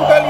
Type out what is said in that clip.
nunca